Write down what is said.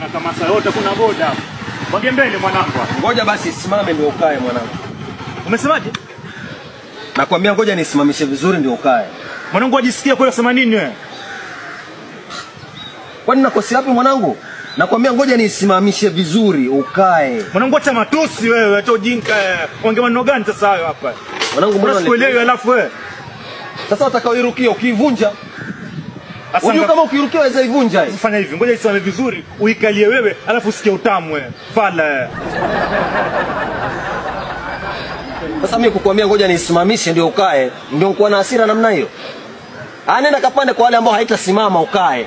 hapa tamasa yote kuna boda. Mwage mbele mwanangu. Ngoja basi simame ndio ukae mwanangu. Umesemaje? Nakwambia ngoja nisimamishe vizuri ndio ukae. Mwanangu ajisikia kwa sema nini wewe? Kwani nakosea wapi mwanangu? Nakwambia ngoja nisimamishe vizuri ukae. Mwanangu acha matusi wewe, acha ujinga. wewe. Ongea maneno gani sasa hayo hapa? Mwanangu mbona Mbona sikuelewi alafu wewe? Sasa utakaoirukia ukiivunja. Unajua kama ukirukia waweza ivunja hii. Fanya hivi, ngoja isimame vizuri, uikalie wewe, alafu usikie utamu wewe. Fala. Sasa mimi kukuambia ngoja nisimamishe ndio ukae, ndio nikuwa na hasira namna hiyo. Ah, Anaenda kapande kwa wale ambao haitasimama ukae.